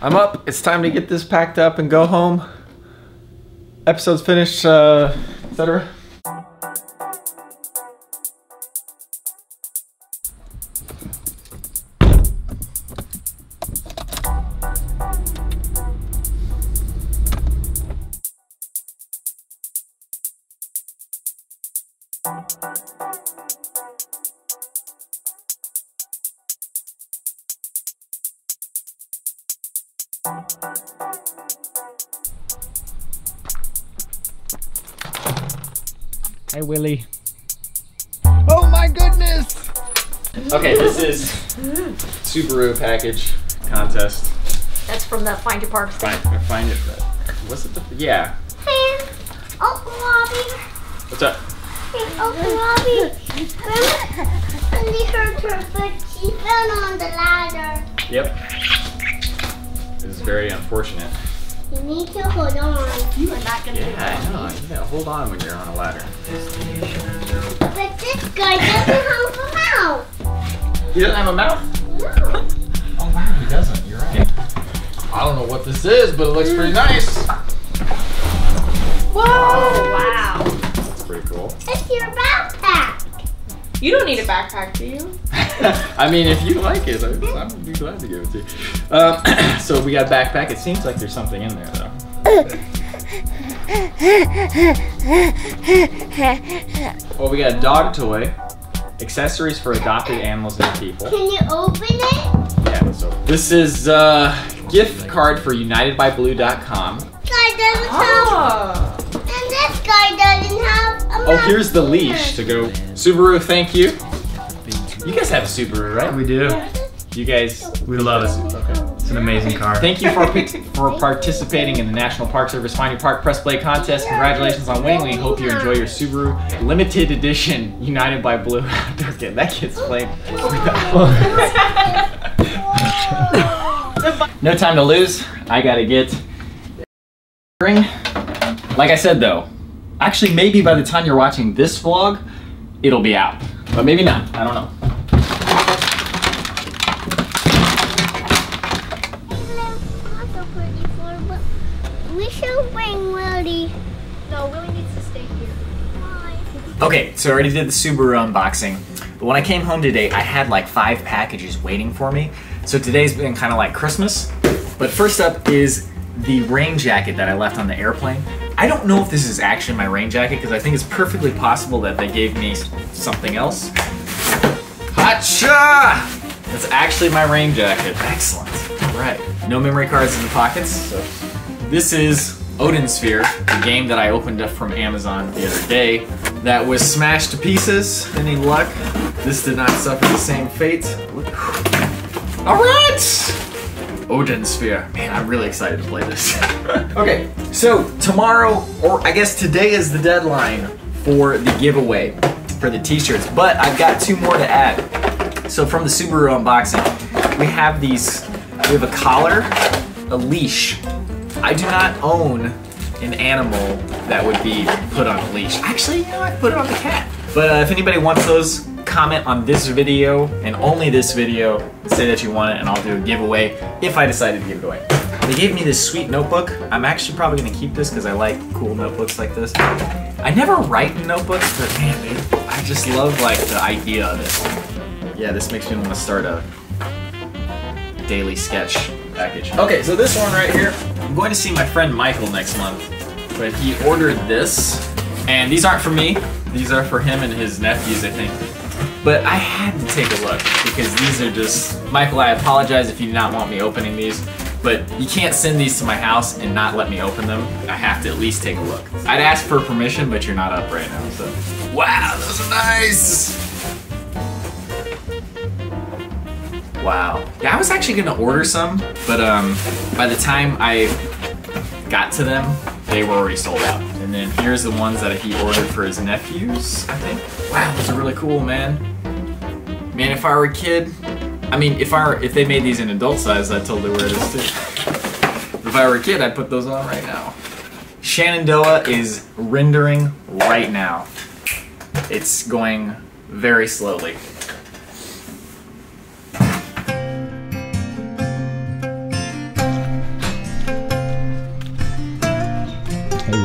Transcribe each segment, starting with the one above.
I'm up. It's time to get this packed up and go home. Episode's finished, uh, etc. Hey, Willie. Oh my goodness! Okay, this is Subaru package contest. That's from the Find Your Parks thing. Find, find it. Was it the? Yeah. Hey, Uncle Robbie. What's up? Hey, Uncle Robbie. Remember Cindy hurt her foot? She fell on the ladder. Yep. This is very unfortunate. You need to hold on. You are not gonna do Yeah, I know. You gotta hold on when you're on a ladder. But this guy doesn't have a mouth. He doesn't have a mouth? No. Oh wow, he doesn't. You're right. I don't know what this is, but it looks pretty nice. Whoa! Oh, wow. That's pretty cool. It's your backpack. You don't need a backpack, do you? I mean, if you like it, I, I would be glad to give it to you. Um, so we got a backpack. It seems like there's something in there, though. Well, we got a dog toy, accessories for adopted animals and people. Can you open it? Yeah, so this is a gift card for UnitedByBlue.com. Guy doesn't have, Oh. and this guy doesn't have Oh, here's the leash to go. Subaru, thank you. You guys have a Subaru, right? We do. You guys. We love it. It's an amazing car. Thank you for for participating in the National Park Service Find Your Park Press Play contest. Congratulations on winning. We hope you enjoy your Subaru limited edition United by Blue. Okay, that kid's playing. no time to lose. I gotta get. Like I said though, actually maybe by the time you're watching this vlog, it'll be out. But maybe not. I don't know. Should bring Willie. No, Willie needs to stay here. Why? Okay, so I already did the Subaru unboxing. But when I came home today, I had like five packages waiting for me. So today's been kind of like Christmas. But first up is the rain jacket that I left on the airplane. I don't know if this is actually my rain jacket because I think it's perfectly possible that they gave me something else. Hacha! That's actually my rain jacket. Excellent. All right. No memory cards in the pockets. So this is Odin Sphere, the game that I opened up from Amazon the other day that was smashed to pieces. Any luck? This did not suffer the same fate. All right! Odin Sphere. Man, I'm really excited to play this. okay, so tomorrow, or I guess today is the deadline for the giveaway for the t-shirts, but I've got two more to add. So from the Subaru unboxing, we have these, we have a collar, a leash. I do not own an animal that would be put on a leash. Actually, know, I put it on the cat. But uh, if anybody wants those, comment on this video and only this video. Say that you want it, and I'll do a giveaway if I decide to give it away. They gave me this sweet notebook. I'm actually probably gonna keep this because I like cool notebooks like this. I never write in notebooks, but man, it, I just love like the idea of it. Yeah, this makes me want to start a daily sketch package. Okay, so this one right here, I'm going to see my friend Michael next month, but he ordered this, and these aren't for me. These are for him and his nephews, I think. But I had to take a look because these are just Michael. I apologize if you do not want me opening these, but you can't send these to my house and not let me open them. I have to at least take a look. I'd ask for permission, but you're not up right now, so. Wow, those are nice. Wow. Yeah, I was actually gonna order some, but um, by the time I got to them, they were already sold out. And then here's the ones that he ordered for his nephews, I think. Wow, those are really cool, man. Man, if I were a kid, I mean, if I were, if they made these in adult size, I'd totally wear this too. If I were a kid, I'd put those on right now. Shenandoah is rendering right now. It's going very slowly.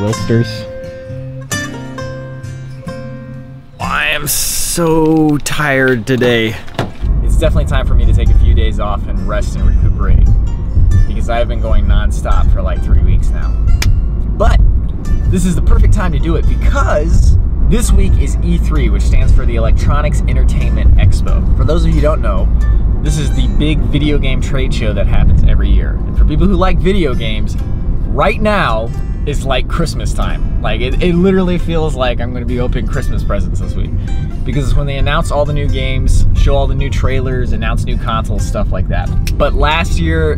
Wilsters. I am so tired today. It's definitely time for me to take a few days off and rest and recuperate because I've been going nonstop for like three weeks now. But this is the perfect time to do it because this week is E3, which stands for the Electronics Entertainment Expo. For those of you who don't know, this is the big video game trade show that happens every year. And for people who like video games, right now is like Christmas time. Like it, it literally feels like I'm gonna be opening Christmas presents this week. Because it's when they announce all the new games, show all the new trailers, announce new consoles, stuff like that. But last year,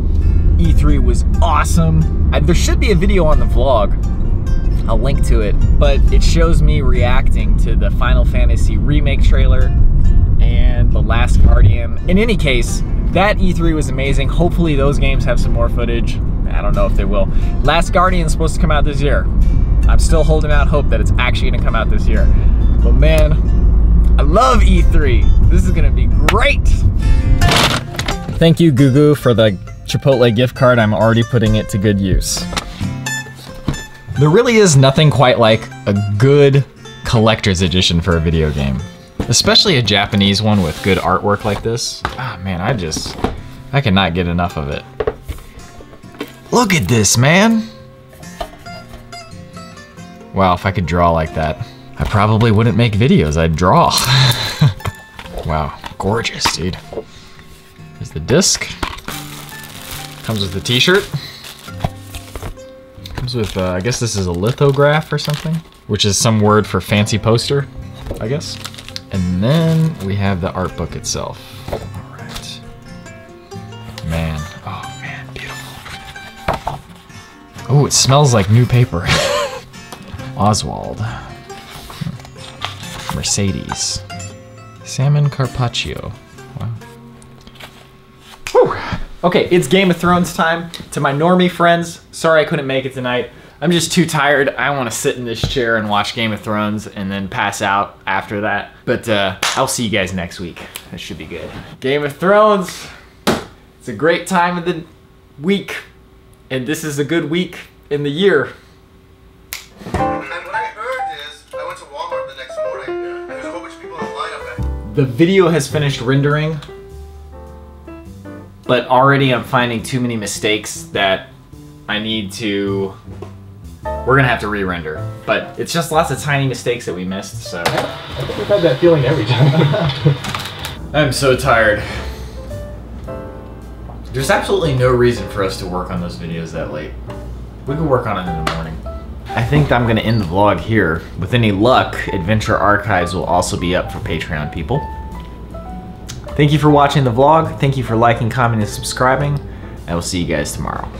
E3 was awesome. I, there should be a video on the vlog. I'll link to it, but it shows me reacting to the Final Fantasy remake trailer and The Last Guardian. In any case, that E3 was amazing. Hopefully those games have some more footage. I don't know if they will. Last Guardian is supposed to come out this year. I'm still holding out hope that it's actually gonna come out this year. But man, I love E3. This is gonna be great. Thank you, Gugu, for the Chipotle gift card. I'm already putting it to good use. There really is nothing quite like a good collector's edition for a video game. Especially a Japanese one with good artwork like this. Ah, man, I just, I cannot get enough of it. Look at this, man. Wow, if I could draw like that, I probably wouldn't make videos, I'd draw. wow, gorgeous, dude. Here's the disc. Comes with the t-shirt. Comes with, uh, I guess this is a lithograph or something, which is some word for fancy poster, I guess. And then we have the art book itself. Oh, it smells like new paper. Oswald. Mercedes. Salmon Carpaccio. Wow. Whew. Okay, it's Game of Thrones time. To my normie friends, sorry I couldn't make it tonight. I'm just too tired. I want to sit in this chair and watch Game of Thrones and then pass out after that. But uh, I'll see you guys next week. That should be good. Game of Thrones. It's a great time of the week. And this is a good week in the year. And what I heard is, I went to Walmart the next morning, and there's a whole bunch of people in line up there. The video has finished rendering, but already I'm finding too many mistakes that I need to. We're gonna have to re-render, but it's just lots of tiny mistakes that we missed. So I think we've had that feeling every time. I'm so tired. There's absolutely no reason for us to work on those videos that late. We could work on it in the morning. I think I'm gonna end the vlog here. With any luck, Adventure Archives will also be up for Patreon people. Thank you for watching the vlog. Thank you for liking, commenting, and subscribing. I will see you guys tomorrow.